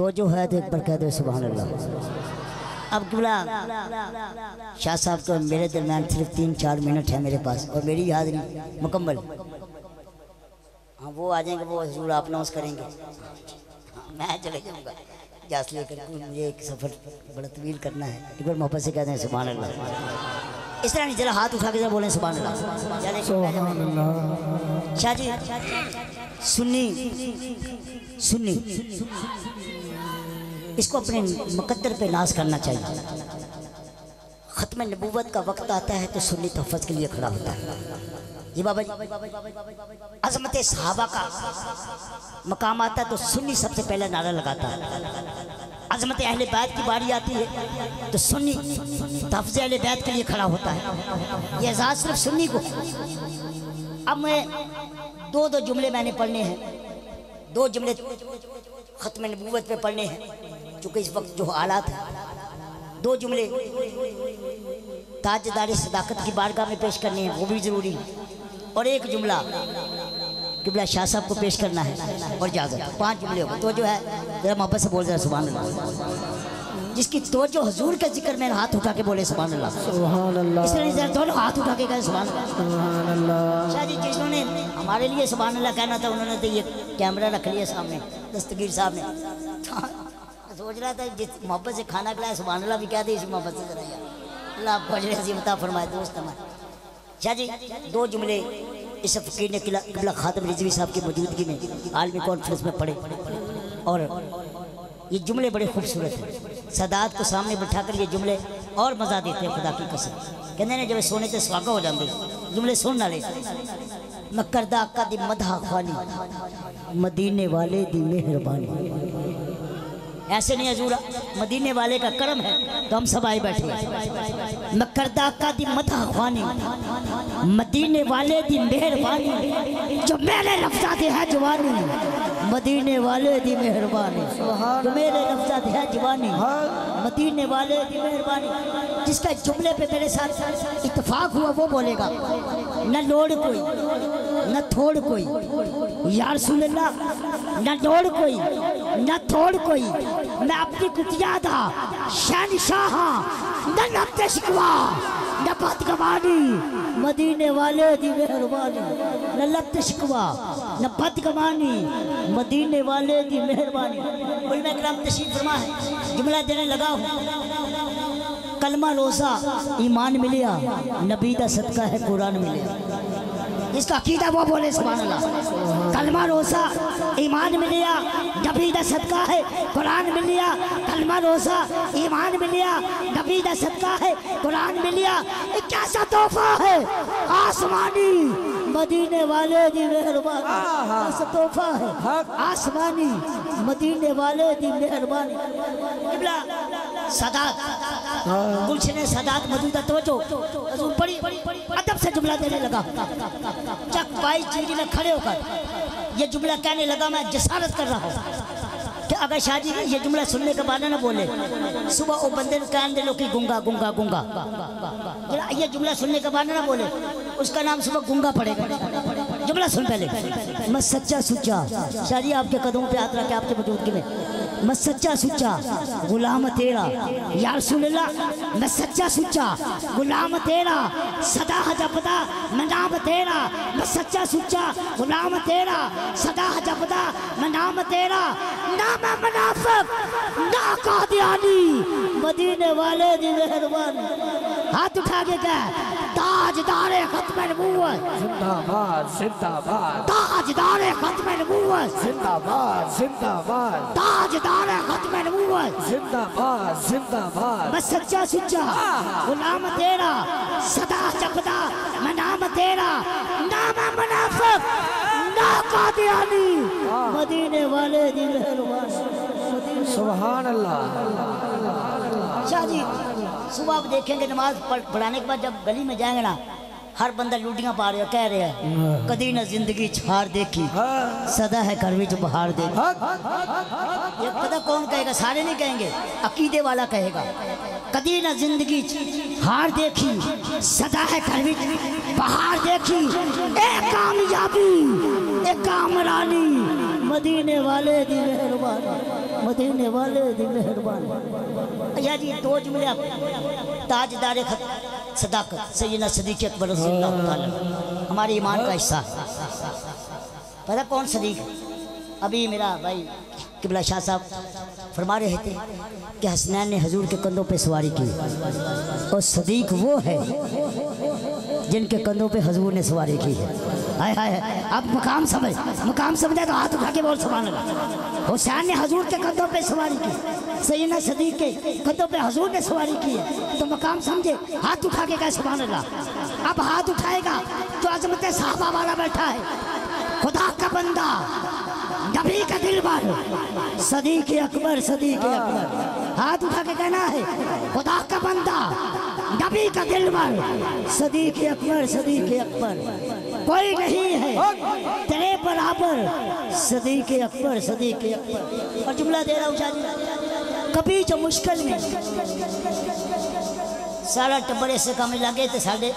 तो जो है तो एक बार कह दो सुबह अब किबला शाह साहब तो मेरे दरम्यान सिर्फ़ तीन चार मिनट है मेरे पास और मेरी हाजिरी मुकम्मल। हाँ वो आ जाएँगे वो हजूर आप अनाउंस करेंगे। मैं चले जाऊँगा जास लेकर मुझे एक सफ़र बड़ा तवील करना है। एक बार मोहब्बत से कहते हैं सुबह अल्लाह इस तरह नहीं जरा हाथ उठा के जरा बोलें सुबह चलें, शाह जी सुन्नी सुन्नी। इसको अपने मुकद्दर पे नाज करना चाहिए। ख़त्म नबूवत का वक्त आता है तो सुन्नी तहफ़ के लिए खड़ा होता है। जी बाबा अजमत सहाबा का मकाम आता है तो सुन्नी सबसे पहले नारा लगाता है। अजमत अहले बैत की बारी आती है तो सुन्नी तहफ़ अहले बैत के लिए खड़ा होता है। ये एजाज़ सिर्फ़ सुन्नी को। अब मैं दो दो जुमले मैंने पढ़ने हैं। दो जुमले ख़त्म नबूवत पे पढ़ने हैं। चूँकि इस वक्त जो हालात है। दो जुमले ताजदार सदाकत की बारगाह में पेश करने हैं वो भी ज़रूरी है। और एक जुमला किबला शाह साहब को पेश करना है और इजाज़त। पाँच जुमले हो तो जो है जरा मोहब्बत से बोल जरा सुबह जिसकी तोजो हजूर के ज़िक्र में हाथ उठा के बोले सुबह इसलिए जरा दोनों हाथ उठा के कहे सुबह शाह जी जिन्होंने हमारे लिए सुबह कहना था उन्होंने तो ये कैमरा रख लिया सामने दस्तगीर साहब ने। सोच रहा था, जिस मोहब्बत से खाना खिलाया सुबह अल्लाह भी क्या दे इसी मोहब्बत से जरा अल्लाह आपको अजर अजीमता फरमाए, दोस्त हमारे। शाह जी, दो जुमले इस फकीर ने किला खातम रिजवी साहब की मौजूदगी में आलमी कॉन्फ्रेंस में पढ़े। और ये जुमले बड़े खूबसूरत हैं। सदात को सामने बिठाकर ये जुमले और मज़ा देते हैं, खुदा की कसम। कहते ने, जब सोने से सुहागा हो जाते जुमले सुन नाले मैं करदा अक्का दी मधा खानी, मदीने वाले दी मेहरबानी। ऐसे नहीं हजूरा, मदीने वाले का कर्म है तो हम सब आए बैठे। मैं अक्का दी मदीने वाले दी मेहरबानी, जो मेरे लफ्जा दे है जवानी, मदीने वाले दी मेहरबानी मेरे लफ्जा दे है जवानी। मदीने वाले की मेहरबानी। जिसका जुमले पे मेरे साथ इत्तेफाक हुआ वो बोलेगा न लोड़ कोई न थोड़ कोई यार सुन ला न लोड़ कोई न थोड़ कोई मैं अपनी कुटिया था शहनशाह न नब्ते शिकवा न बदगवानी मदीने वाले दी मेहरबानी न लब्ते शिकवा न बदगवानी मदीने वाले दी मेहरबानी। मैं कराम तशीफ फरमा है जुमला देने लगा हूँ कलमा रोज़ा, ईमान मिलिया, नबी का सदका है, कुरान मिलिया। इसका अकीदा वो बोले अल्लाह कलमा रोज़ा, ईमान मिलिया, नबी का सदका है, कुरान मिलिया। कलमा रोज़ा, ईमान मिलिया, नबी का सदका है, कुरान मिलिया। कैसा तोहफा है, आसमानी। मदीने वाले दी मेहरबानी। कैसा तोहफा है। आसमानी मदीने वाले दी मेहरबानी। सदात। गुलशन सदात मौजूदा तवज्जो। हजूर बड़ी अदब से जुमला देने लगा। चक भाई चीजी में खड़े होकर ये जुमला कहने लगा मैं जसारत कर रहा हूँ। कि अगर शादी ये जुमला सुनने के बाद ना बोले। सुबह वो बंदे ने कहने दे लो कि गुंगा गुंगा गुंगा। ये जुमला सुनने के बाद ना बोले। उसका नाम सुबह गुंगा पड़ेगा। जुमला सुन पहले। मैं सच्चा सुच्चा। शादी आपके कदमों पे हाथ रखे आपके मौजूदगी में। मैं सच्चा सुच्चा, गुलाम तेरा। यार सुन ला मैं सच्चा सुच्चा, गुलाम तेरा। सदा जपदा मैं नाम तेरा। मैं सच्चा सुच्चा, गुलाम तेरा। सदा जपदा मैं नाम तेरा। ना मैं मुनाफिक, ना कादियानी। मदीने वाले दी मेहरबानी। हाथ उठा के कह ताजदार खत्म नबूवत जिंदाबाद जिंदाबाद। ताजदार खत्म नबूवत जिंदाबाद जिंदाबाद। ताजदार खत्म नबूवत जिंदाबाद जिंदाबाद। मैं सच्चा सुच्चा गुलाम तेरा सदा जपदा मैं नाम तेरा नाम मुनाफिक ना कादियानी मदीने वाले दी मेहरबानी सुभान अल्लाह। शाह जी सुबह आप देखेंगे नमाज़ पढ़- पढ़ाने के बाद जब गली में जाएँगे ना हर बंदा लूटियाँ पा रहे हो कह रहे हैं कदी न ज़िंदगी छार देखी सदा है घर विच बहार देखी। ये पता कौन कहेगा? सारे नहीं कहेंगे अकीदे वाला कहेगा कदी ना ज़िंदगी हार देखी सदा है घर बहार देखी। ए कामयाबी ए कामरानी मदीने वाले दी मेहरबानी मदीने वाले दी मेहरबान। अच्छा जी, दो जुमले आप। ताजदार सदाकत सैयदना सदीक अकबर हमारे ईमान का हिस्सा। पता कौन सदीक? अभी मेरा भाई किबला शाह साहब फरमा रहे थे कि हसनैन ने हजूर के कंधों पे सवारी की। और सदीक वो है जिनके कंधों पे हजूर ने सवारी की है। हाय हाय। आप मकाम समझ। मकाम समझे तो हाथ उठा के बोल अल्लाह। हुसैन ने हजूर के कंधों पे सवारी की। सैयदना सदीक के कंधों पे हजूर ने सवारी की है। तो मकाम समझे। हाथ उठा के कहे, सुभान अल्लाह। अब हाथ उठाएगा तो अजमत साहबा वाला बैठा है। खुदा का बंदा, नबी का दिल बार सदी के अकबर सदी के अकबर। हाथ उठा के कहना है, खुदा का बंदा, नबी का दिल बार सदीक अकबर सदीक अकबर, कोई नहीं है तेरे बराबर, सदीक अकबर सदीक अकबर। और जुमला दे रहा हूँ कभी जो मुश्किल में सारा टब्बर ऐसे काम लगे थे साढ़े।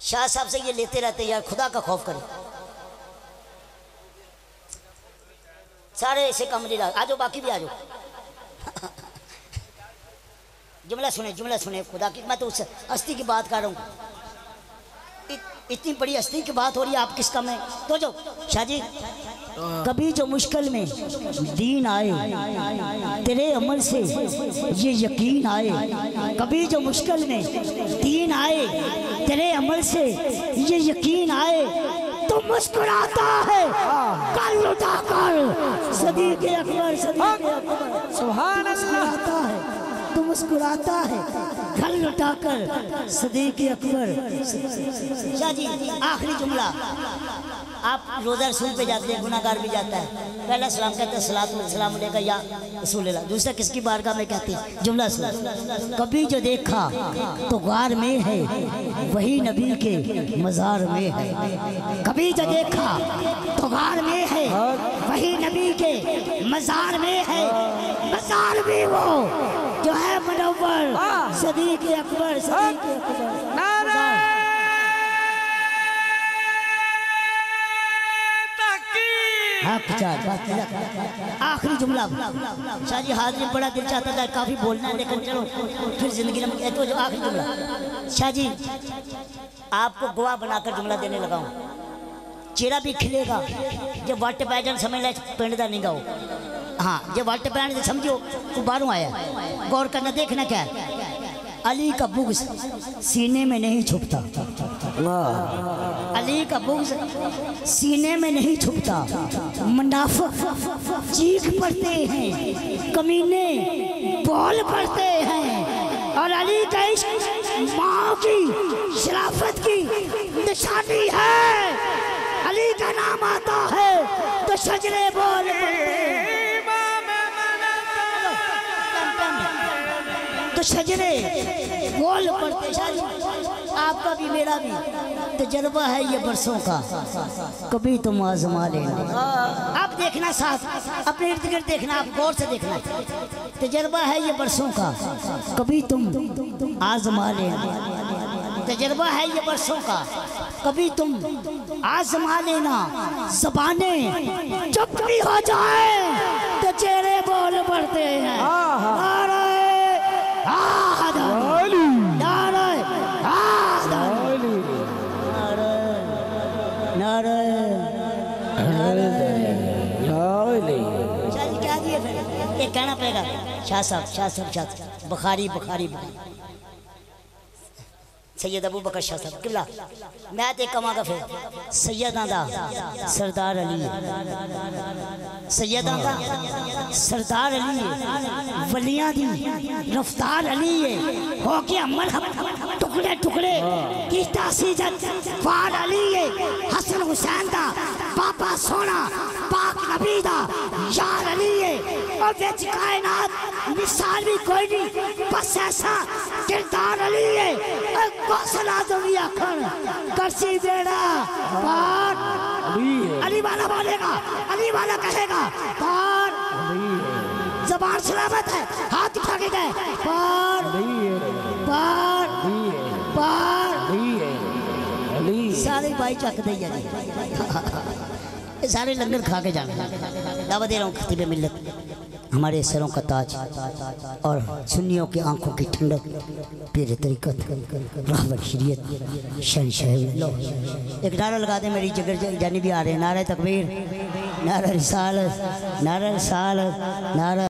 शाह साहब से ये लेते रहते यार, खुदा का खौफ करें। सारे ऐसे काम नहीं आ जाओ बाकी भी आ जाओ जुमला सुने जुमला सुने, खुदा की। मैं तो उस हस्ती की बात कर रहा हूँ। इत- इतनी बड़ी हस्ती की बात हो रही है, आप किस कम में? तो जो शाह जी कभी जो मुश्किल में दीन आए, तेरे अमल से ये यकीन आए, कभी जो मुश्किल में दीन आए, तेरे अमल से ये यकीन आए तो मुस्कुराता है कल उठाकर सदी के अकबर सदी के अकबर सुहाना मुस्कुराता है। तो मुस्कुराता है। घर लुटाकर सदीक अकबर। शाह जी, आखिरी जुमला। आप रोज़ा रसूल पे जाते हैं गुनागार भी जाता है। पहला सलाम कहते हैं, सलाम लेकर या रसूल दूसरा किसकी बारगाह में कहते हैं? जुमला सुन कभी जो देखा तो गार में है, वही नबी के मज़ार में है। कभी जो देखा तो गार में है, वही नबी के मज़ार में है। मज़ार भी वो जो है मनोवर सदीक अकबर सदीक अकबर। हाँ आखिरी जुमला। शाह जी हाजिर बड़ा दिल चाहता था काफ़ी बोलना है लेकिन चलो फिर ज़िंदगी में तो जो आखिरी जुमला। शाह जी आपको गवाह बनाकर जुमला देने लगा हूँ। चेहरा भी खिलेगा। जब वट पै जान समझ ले पिंड का नहीं गाओ हाँ वट पैन से समझो वो बाहरों आया। गौर करना, देखना क्या अली का बुग्स सीने में नहीं छुपता। अली का बुग्ज सीने में नहीं छुपता। मुनाफिक चीख पड़ते हैं, कमीने, बोल पड़ते हैं। और अली का इश्क माँ की शराफत की निशानी है। अली का नाम आता है तो सजरे बोल पड़ते तो सजरे बोल पड़ते आपका भी मेरा भी। तजर्बा है ये बरसों का। कभी तुम आजमा लेना आप देखना साथ अपने इर्द गिर्द देखना आप गौर से देखना। तजर्बा है ये बरसों का। कभी तुम आजमा लेना। तजर्बा है ये बरसों का। कभी तुम आजमा लेना। जबाने चुप भी हो जाए। तो चेहरे बोल पड़ते हैं। कहना पड़ेगा शाह साहब शाह साहब शाह बुखारी बुखारी बुखारी। सैयद अबू बकर शाह साहब, किबला। मैं ते कमांगा फिर। सैयदां दा सरदार अली। सैयदां दा सरदार अली वलियाँ दी रफ्तार अली है। हो गया मरहब टुकड़े टुकड़े। की तासीजत फार अली है। हसन हुसैन दा पापा सोना। पाक नबी दा यार अली है। और विच कायनात। मिसाल भी कोई नहीं। बस ऐसा किरदार अली है। कौशल आदमी आखन करसी बेड़ा पार अली वाला बोलेगा, अली वाला कहेगा पार जबान सलामत है, हाथ उठा के गए पार पार पार सारे भाई चक दे ये सारे लंगर खा के जाने। दावा दे रहा हूँ खतीब मिलत हमारे सरों का ताज और सुन्नियों की आँखों की ठंडक पीर तरीकत रहबर शरीयत शहनशाह लो एक नारा लगा दे मेरी जगह जानी भी आ रहे नारा तकबीर, नारा साल नारा रिसाल नारा